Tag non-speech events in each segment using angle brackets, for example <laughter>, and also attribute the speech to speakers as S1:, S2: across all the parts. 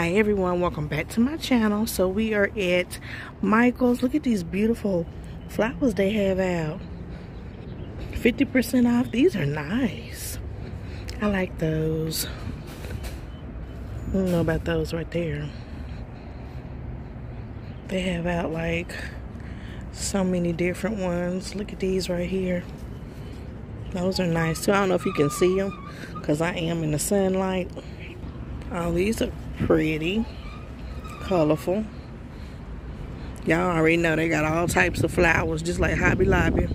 S1: hi everyone. Welcome back to my channel. So we are at michael's. Look at these beautiful flowers they have out. 50 percent off. These are nice. I like those. I don't know about those right there. They have out like so many different ones. Look at these right here. Those are nice too. I don't know if you can see them because i am in the sunlight. Oh, these are pretty, colorful. Y'all already know they got all types of flowers, just like Hobby Lobby.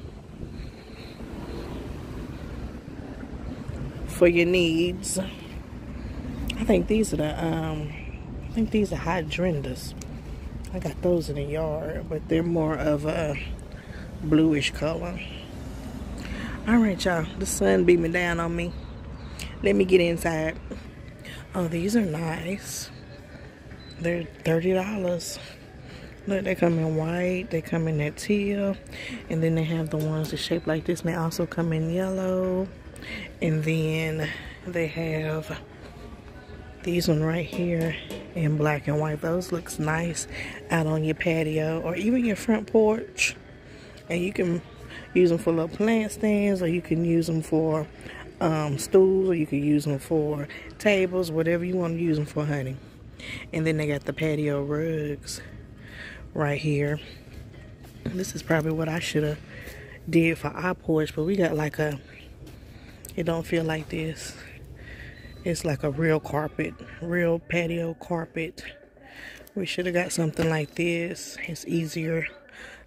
S1: For your needs. I think these are the, um, I think these are hydrangeas. I got those in the yard, but they're more of a bluish color. All right, y'all. The sun beaming down on me. Let me get inside. Oh, these are nice. They're $30. Look, they come in white. They come in that teal. And then they have the ones that shape like this. And they also come in yellow. And then they have these one right here in black and white. Those looks nice out on your patio or even your front porch. And you can use them for little plant stands or you can use them for um, stools, or you can use them for tables, whatever you want to use them for, honey. And then they got the patio rugs right here. This is probably what I should have did for our porch, but we got like a, it don't feel like this. It's like a real carpet, real patio carpet. We should have got something like this. It's easier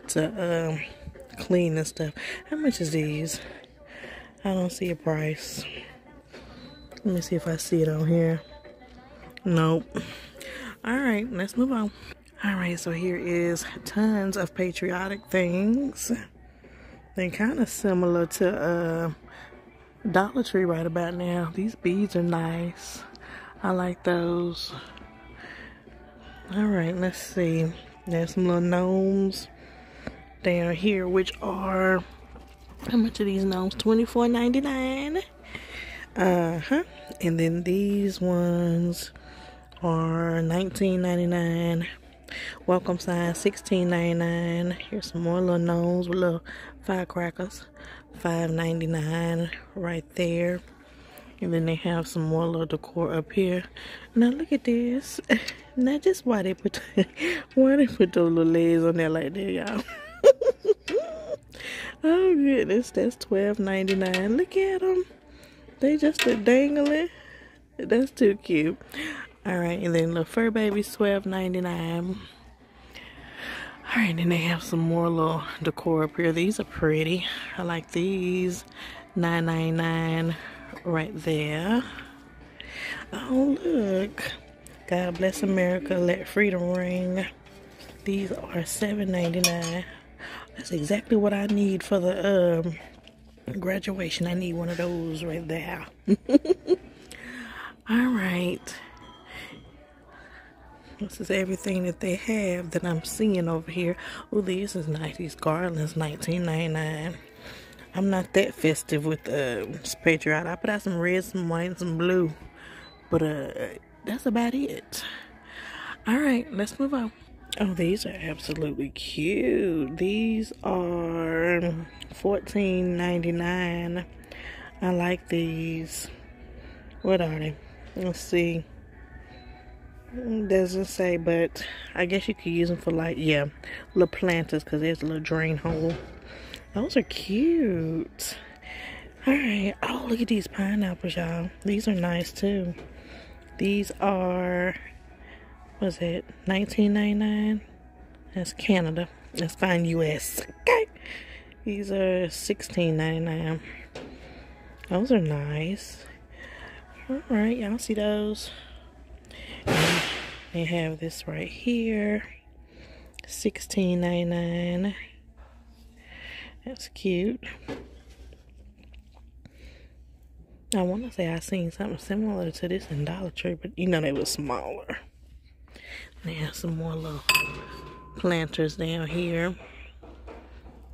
S1: to um, clean and stuff. How much is these? I don't see a price. Let me see if I see it on here. Nope. All right, let's move on. All right, so here is tons of patriotic things. They're kind of similar to uh, Dollar Tree right about now. These beads are nice. I like those. All right, let's see. There's some little gnomes down here, which are how much are these gnomes? Twenty four ninety nine. Uh huh. And then these ones are nineteen ninety nine. Welcome sign sixteen ninety nine. Here's some more little gnomes with little firecrackers. Five ninety nine right there. And then they have some more little decor up here. Now look at this. <laughs> Not just why they put <laughs> why they put those little legs on there like that, y'all. <laughs> Oh goodness, that's twelve ninety nine. Look at them. They just a dangling. That's too cute. All right, and then the fur babies twelve ninety nine. All right, And then they have some more little decor up here. These are pretty. I like these. Nine ninety nine right there. Oh look. God bless America. Let freedom ring. These are seven ninety nine. That's exactly what I need for the um, graduation. I need one of those right there. <laughs> All right. This is everything that they have that I'm seeing over here. Oh, this is nice. These garlands, 19.99. I'm not that festive with uh, Patriot. I put out some red, some white, and some blue. But uh, that's about it. All right, let's move on. Oh, these are absolutely cute. These are $14.99. I like these. What are they? Let's see. Mm, Doesn't say, but I guess you could use them for like, yeah, little planters because there's a little drain hole. Those are cute. Alright. Oh, look at these pineapples, y'all. These are nice too. These are was it 19.99 that's canada. That's fine us okay. These are 16.99 those are nice. All right y'all see those? And they have this right here. 16.99 that's cute. I want to say I seen something similar to this in Dollar Tree, but you know they were smaller. They have some more little planters down here.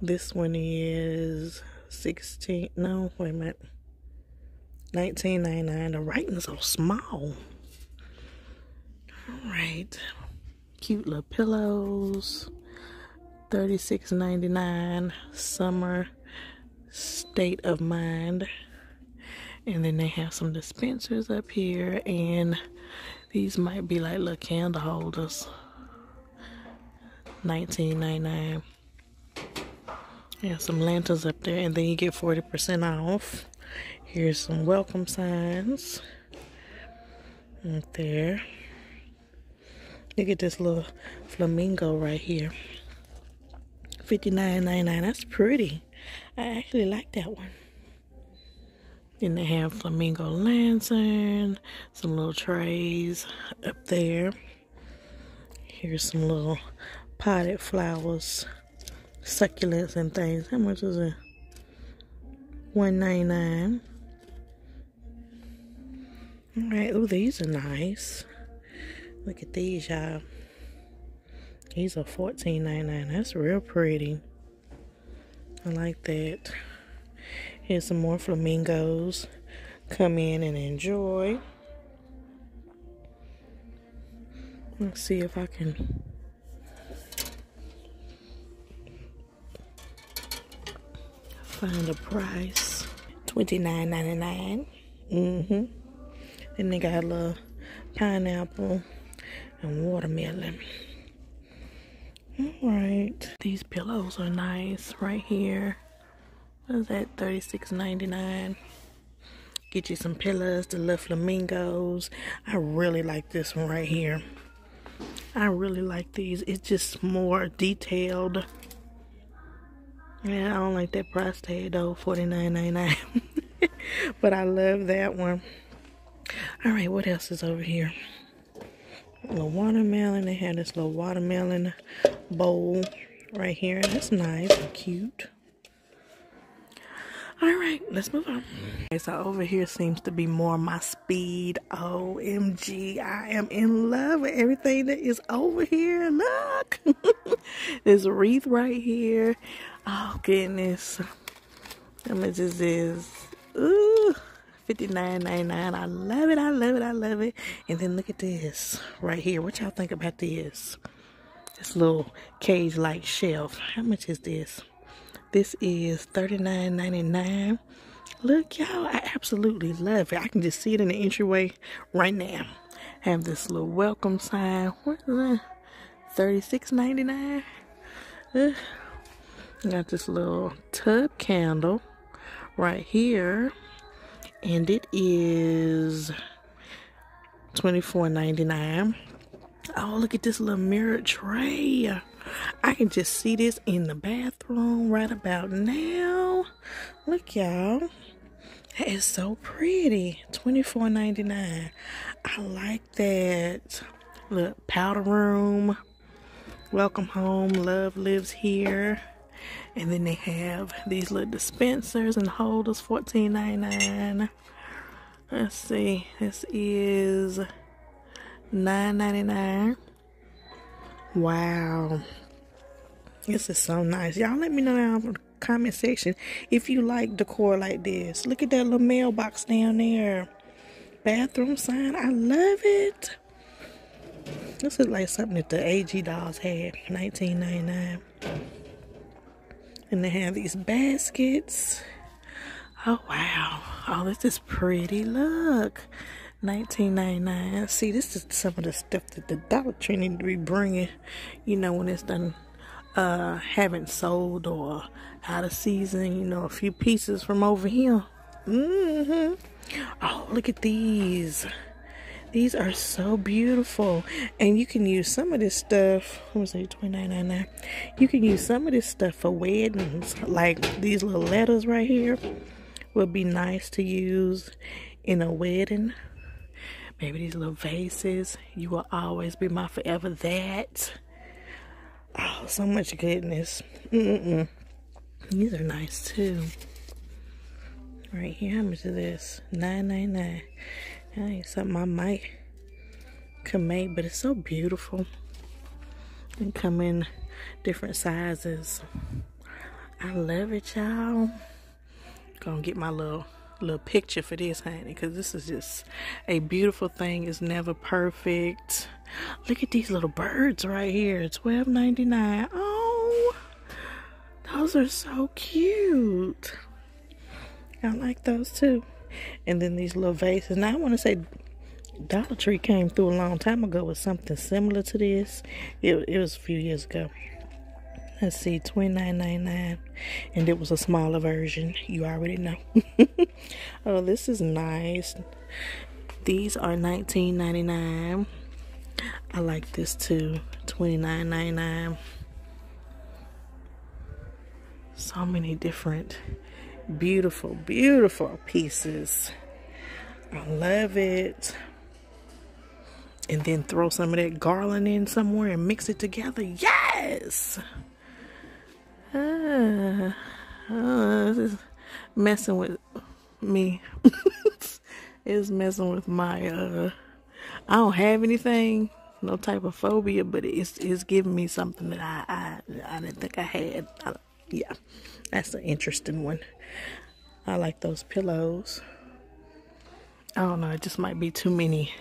S1: This one is 16, no, wait a minute. 19.99. The writing's so small. All right. Cute little pillows. $36.99 summer state of mind. And then they have some dispensers up here and these might be like little candle holders. 19.99. Yeah, some lanterns up there, and then you get 40% off. Here's some welcome signs. Right there. Look at this little flamingo right here. $59.99. That's pretty. I actually like that one. Then they have flamingo lantern, some little trays up there. Here's some little potted flowers, succulents and things. How much is it? One ninety nine. All right. Oh, these are nice. Look at these, y'all. These are fourteen ninety nine. That's real pretty. I like that. Here's some more flamingos. Come in and enjoy. Let's see if I can find a price. Twenty nine ninety nine. Mm-hmm. Then they got a little pineapple and watermelon. Alright. These pillows are nice right here. What is that? Thirty-six ninety-nine. Get you some pillows, the little flamingos. I really like this one right here. I really like these. It's just more detailed. Yeah, I don't like that price tag though, $49.99. <laughs> but I love that one. Alright, what else is over here? A little watermelon. They have this little watermelon bowl right here. That's nice and cute. All right, let's move on. Okay, so over here seems to be more my speed. OMG, I am in love with everything that is over here. Look, <laughs> this wreath right here. Oh goodness, how much is this? Ooh. $59.99. I love it. I love it. I love it. And then look at this right here. What y'all think about this? This little cage-like shelf. How much is this? This is $39.99. Look, y'all, I absolutely love it. I can just see it in the entryway right now. Have this little welcome sign. What is that? $36.99. Uh, got this little tub candle right here. And it is $24.99. Oh, look at this little mirror tray. I can just see this in the bathroom right about now. Look, y'all. That is so pretty. $24.99. I like that. Look, powder room. Welcome home. Love lives here. And then they have these little dispensers and holders. $14.99. Let's see. This is $9.99. Wow. This is so nice. Y'all let me know down in the comment section if you like decor like this. Look at that little mailbox down there. Bathroom sign. I love it. This is like something that the AG dolls had. in 1999. And they have these baskets. Oh wow. Oh, this is pretty. Look. 19.99. See, this is some of the stuff that the Dollar Tree need to be bringing. You know, when it's done uh sold or out of season. You know, a few pieces from over here. Mm-hmm. Oh, look at these. These are so beautiful. And you can use some of this stuff. What was it? Twenty nine ninety nine. You can use some of this stuff for weddings. Like these little letters right here would be nice to use in a wedding. Maybe these little vases. You will always be my forever that. Oh, so much goodness. Mm-mm. These are nice too. Right here, how much is this? Nine ninety nine. That ain't something I might can make, but it's so beautiful. And come in different sizes. I love it, y'all. Gonna get my little little picture for this, honey, because this is just a beautiful thing. It's never perfect. Look at these little birds right here. Twelve ninety nine. Oh, those are so cute. I like those too. And then these little vases. Now I want to say Dollar Tree came through a long time ago with something similar to this. It, it was a few years ago. Let's see, twenty nine ninety nine, and it was a smaller version. You already know. <laughs> oh, this is nice. These are nineteen ninety nine. I like this too. Twenty nine ninety nine. So many different beautiful, beautiful pieces. I love it. And then throw some of that garland in somewhere and mix it together. Yes! <sighs> This is messing with me. <laughs> it's messing with my, uh, I don't have anything, no type of phobia, but it's, it's giving me something that I, I, I didn't think I had. I, yeah, that's an interesting one. I like those pillows. I don't know, it just might be too many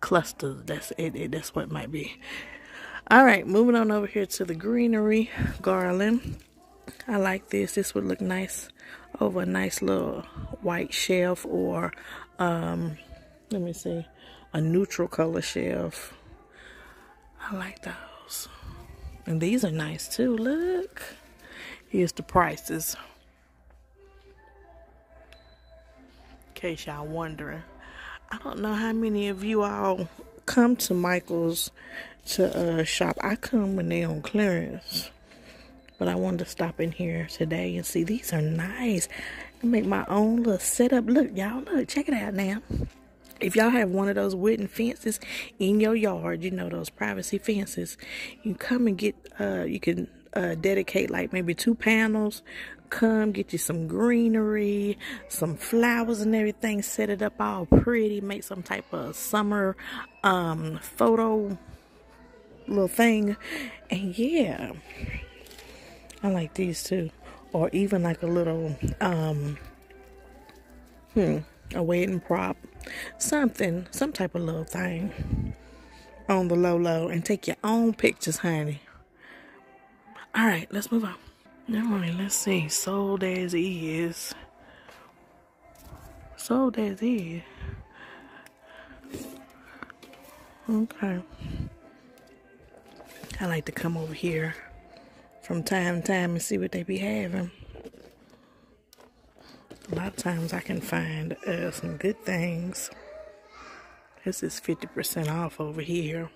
S1: clusters. That's it, it that's what it might be. All right, moving on over here to the greenery garland. I like this. This would look nice over a nice little white shelf or um let me see a neutral color shelf. I like those. And these are nice too. Look. Here's the prices. In case y'all wondering. I don't know how many of you all come to Michael's to uh, shop. I come when they on clearance. But I wanted to stop in here today and see these are nice. I make my own little setup. Look, y'all, look, check it out now. If y'all have one of those wooden fences in your yard, you know those privacy fences, you come and get uh you can uh dedicate like maybe two panels come get you some greenery, some flowers and everything, set it up all pretty, make some type of summer um, photo little thing. And yeah, I like these too. Or even like a little, um, hmm, a wedding prop, something, some type of little thing on the low low and take your own pictures, honey. All right, let's move on. Alright, let's see. Sold as is. Sold as is. Okay. I like to come over here from time to time and see what they be having. A lot of times I can find uh, some good things. This is 50% off over here.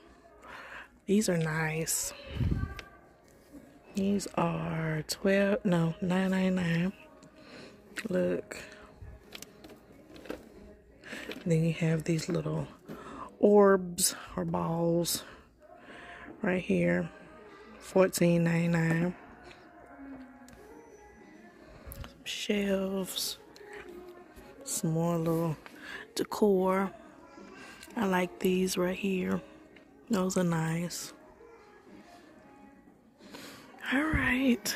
S1: These are nice. These are 12, no, 9.99. Look. Then you have these little orbs or balls right here. 14.99. Some shelves. Some more little decor. I like these right here. Those are nice. All right.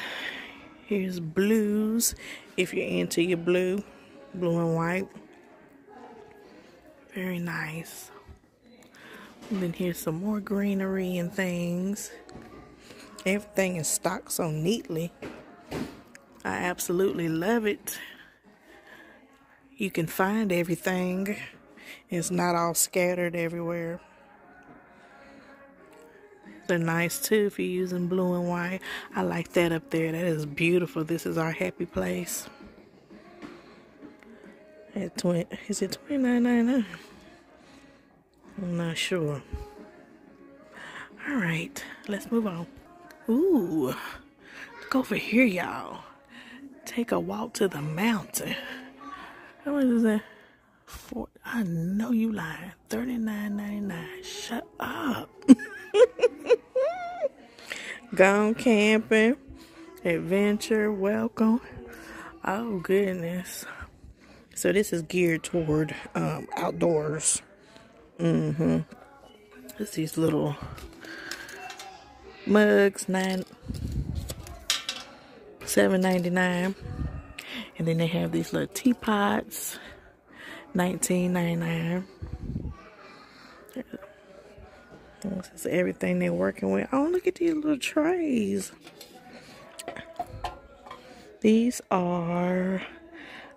S1: Here's blues. If you're into your blue, blue and white. Very nice. And then here's some more greenery and things. Everything is stocked so neatly. I absolutely love it. You can find everything. It's not all scattered everywhere. They're nice too if you're using blue and white. I like that up there. That is beautiful. This is our happy place. At 20, is it twenty nine ninety nine? I'm not sure. All right, let's move on. Ooh, look over here, y'all. Take a walk to the mountain. How much is that? For I know you lying. Thirty nine ninety nine. Shut up. <laughs> Gone camping, adventure, welcome. Oh goodness. So this is geared toward um, outdoors. Mm-hmm. It's these little mugs, nine seven ninety nine. And then they have these little teapots, nineteen ninety nine. This is everything they're working with. Oh, look at these little trays. These are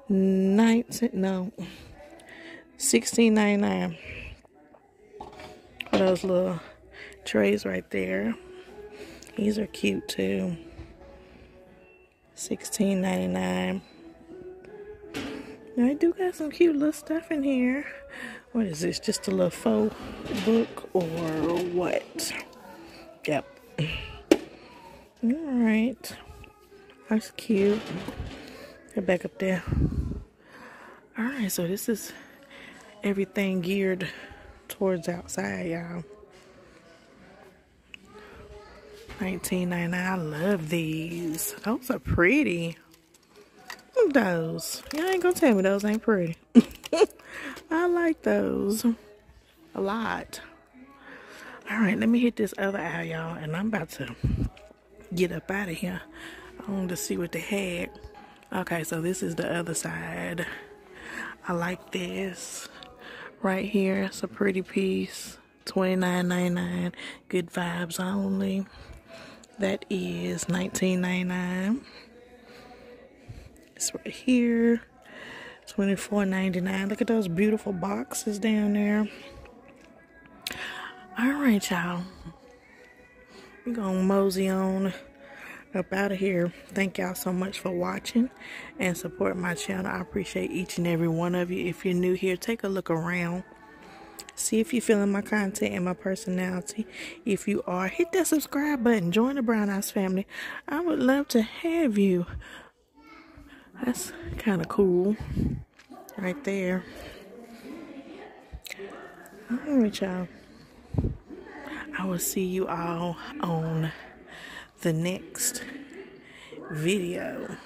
S1: 19, no, 16.99 for those little trays right there. These are cute too. 16.99. Now I do got some cute little stuff in here. What is this? Just a little faux book or what? Yep. Alright. That's cute. Get back up there. Alright, so this is everything geared towards outside, y'all. 19.99. I love these. Those are pretty. Those. Y'all ain't gonna tell me those ain't pretty. <laughs> I like those a lot. All right, let me hit this other aisle, y'all, and I'm about to get up out of here. I want to see what they had. Okay, so this is the other side. I like this right here. It's a pretty piece. $29.99. Good vibes only. That is $19.99. It's right here. $24.99. Look at those beautiful boxes down there. All right, y'all. We're to mosey on up out of here. Thank y'all so much for watching and support my channel. I appreciate each and every one of you. If you're new here, take a look around. See if you're feeling my content and my personality. If you are, hit that subscribe button. Join the Brown Eyes family. I would love to have you. That's kind of cool. Right there. Alright, y'all. I will see you all on the next video.